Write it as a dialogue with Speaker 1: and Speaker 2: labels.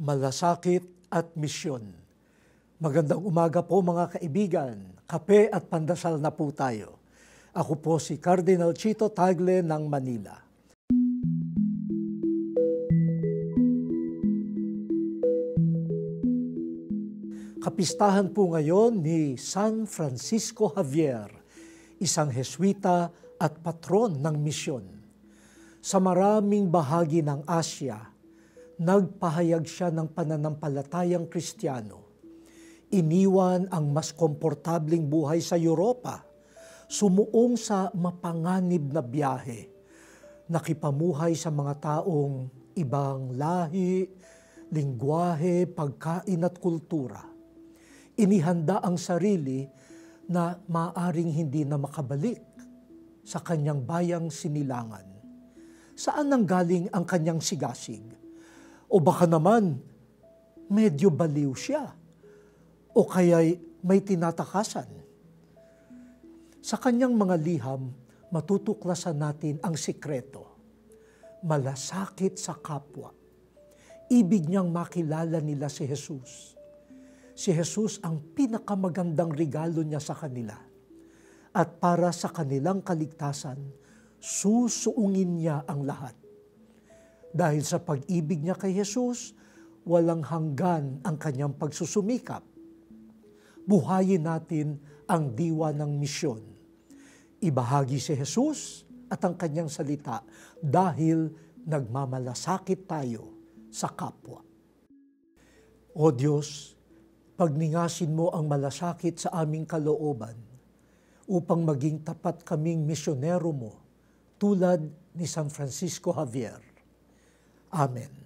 Speaker 1: malasakit at misyon. Magandang umaga po mga kaibigan. Kape at pandasal na po tayo. Ako po si Cardinal Chito Tagle ng Manila. Kapistahan po ngayon ni San Francisco Javier, isang Heswita at patron ng misyon. Sa maraming bahagi ng Asya, nagpahayag siya ng pananampalatayang Kristiyano. Iniwan ang mas komportabling buhay sa Europa, sumuong sa mapanganib na biyahe, nakipamuhay sa mga taong ibang lahi, lingwahe, pagkain at kultura. Inihanda ang sarili na maaring hindi na makabalik sa kanyang bayang sinilangan. Saan nanggaling ang kanyang sigasig? O baka naman, medyo baliw siya. O kaya'y may tinatakasan. Sa kanyang mga liham, matutuklasan natin ang sikreto. Malasakit sa kapwa. Ibig niyang makilala nila si Jesus. Si Jesus ang pinakamagandang regalo niya sa kanila. At para sa kanilang kaligtasan, susuungin niya ang lahat dahil sa pag-ibig niya kay Jesus, walang hanggan ang kanyang pagsusumikap. Buhayin natin ang diwa ng misyon. Ibahagi si Jesus at ang kanyang salita dahil nagmamalasakit tayo sa kapwa. O Diyos, pagningasin mo ang malasakit sa aming kalooban upang maging tapat kaming misyonero mo tulad ni San Francisco Javier Amen.